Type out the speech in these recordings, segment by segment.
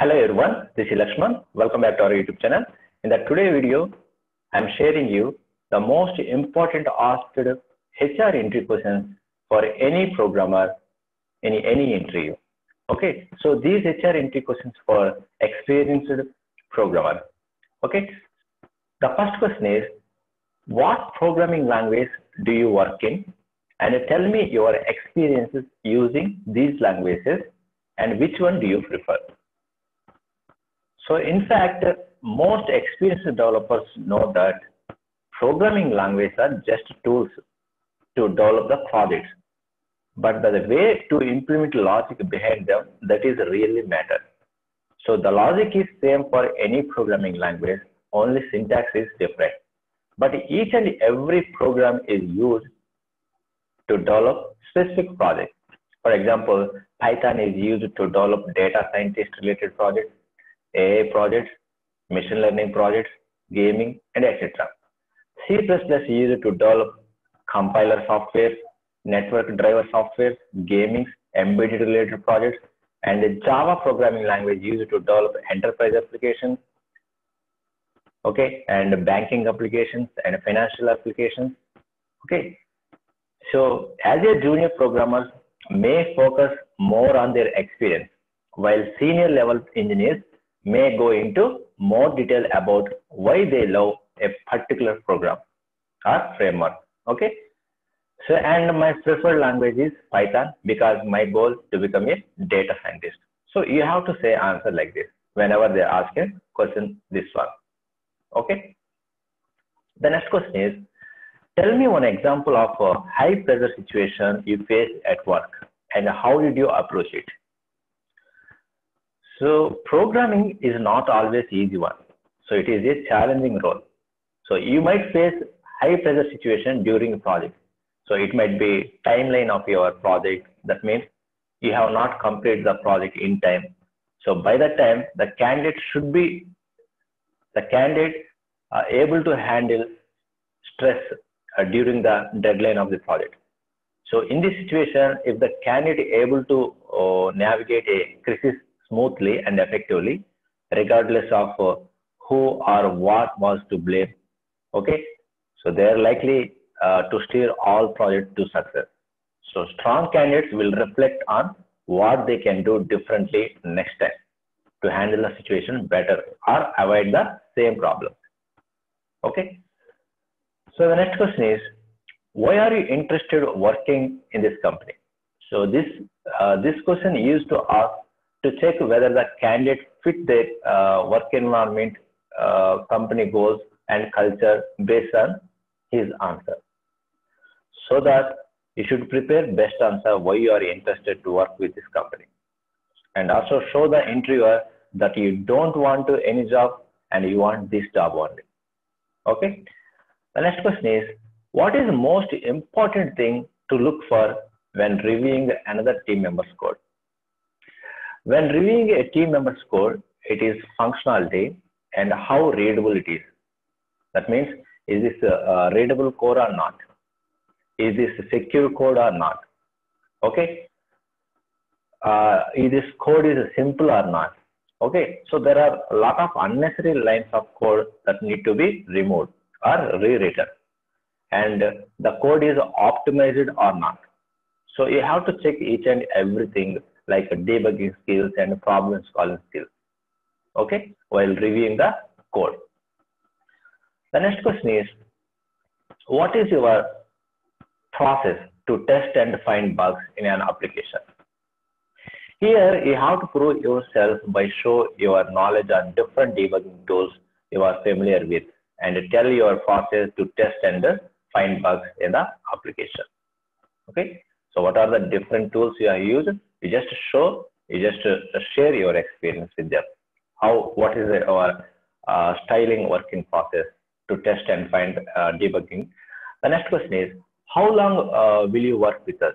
Hello everyone, this is Lakshman. Welcome back to our YouTube channel. In the today video, I'm sharing you the most important asked HR entry questions for any programmer in any interview. Okay, so these HR entry questions for experienced programmer. Okay, the first question is, what programming language do you work in? And tell me your experiences using these languages and which one do you prefer? So in fact, most experienced developers know that programming languages are just tools to develop the projects. But the way to implement logic behind them, that is really matter. So the logic is same for any programming language, only syntax is different. But each and every program is used to develop specific projects. For example, Python is used to develop data scientist related projects, AI projects, machine learning projects, gaming, and etc. C++ is used to develop compiler software, network driver software, gaming, embedded related projects, and the Java programming language used to develop enterprise applications, okay, and banking applications and financial applications, okay. So as a junior programmer may focus more on their experience, while senior level engineers may go into more detail about why they love a particular program or framework. Okay. So, and my preferred language is Python because my goal to become a data scientist. So you have to say answer like this whenever they ask a question this one. Okay. The next question is, tell me one example of a high pressure situation you face at work and how did you approach it? So programming is not always easy one. So it is a challenging role. So you might face high pressure situation during a project. So it might be timeline of your project. That means you have not completed the project in time. So by that time, the candidate should be the candidate uh, able to handle stress uh, during the deadline of the project. So in this situation, if the candidate able to uh, navigate a crisis smoothly and effectively, regardless of uh, who or what was to blame, okay, so they are likely uh, to steer all projects to success. So strong candidates will reflect on what they can do differently next time to handle the situation better or avoid the same problem. Okay. So the next question is, why are you interested working in this company? So this uh, this question used to ask to check whether the candidate fit the uh, work environment, uh, company goals, and culture based on his answer. So that you should prepare best answer why you are interested to work with this company. And also show the interviewer that you don't want to any job and you want this job only. Okay. The next question is, what is the most important thing to look for when reviewing another team member's code? When reviewing a team member's code, it is functionality and how readable it is. That means, is this a, readable code or not? Is this secure code or not? Okay. Uh, is this code is simple or not? Okay. So there are a lot of unnecessary lines of code that need to be removed or rewritten. And the code is optimized or not. So you have to check each and everything like debugging skills and problem solving skills. Okay. While reviewing the code. The next question is, what is your process to test and find bugs in an application? Here, you have to prove yourself by show your knowledge on different debugging tools you are familiar with and tell your process to test and find bugs in the application. Okay. So what are the different tools you have used? You just show, you just uh, share your experience with them. How, what is our uh, styling working process to test and find uh, debugging. The next question is, how long uh, will you work with us?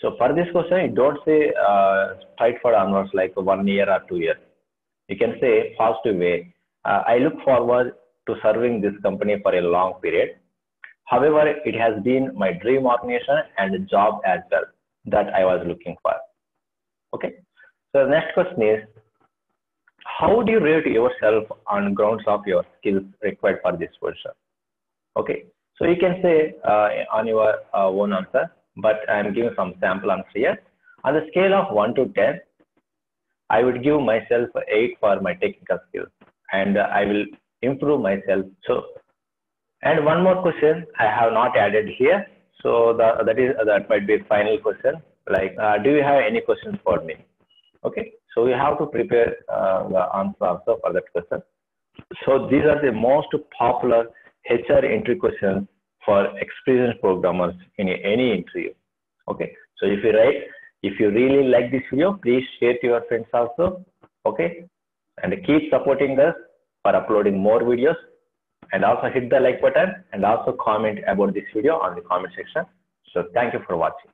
So for this question, don't say uh, straightforward onwards like one year or two years. You can say positive way. Uh, I look forward to serving this company for a long period. However, it has been my dream organization and job as well that I was looking for. Okay. So the next question is, how do you rate yourself on grounds of your skills required for this position? Okay, so you can say uh, on your uh, own answer, but I'm giving some sample answer here. On the scale of 1 to 10, I would give myself 8 for my technical skills and I will improve myself. So, and one more question I have not added here. So the, that is that might be a final question. Like, uh, do you have any questions for me? Okay, so we have to prepare uh, the answer also for that question. So these are the most popular HR entry questions for experienced programmers in any interview. Okay, so if you write, if you really like this video, please share to your friends also. Okay, and keep supporting us for uploading more videos and also hit the like button and also comment about this video on the comment section. So thank you for watching.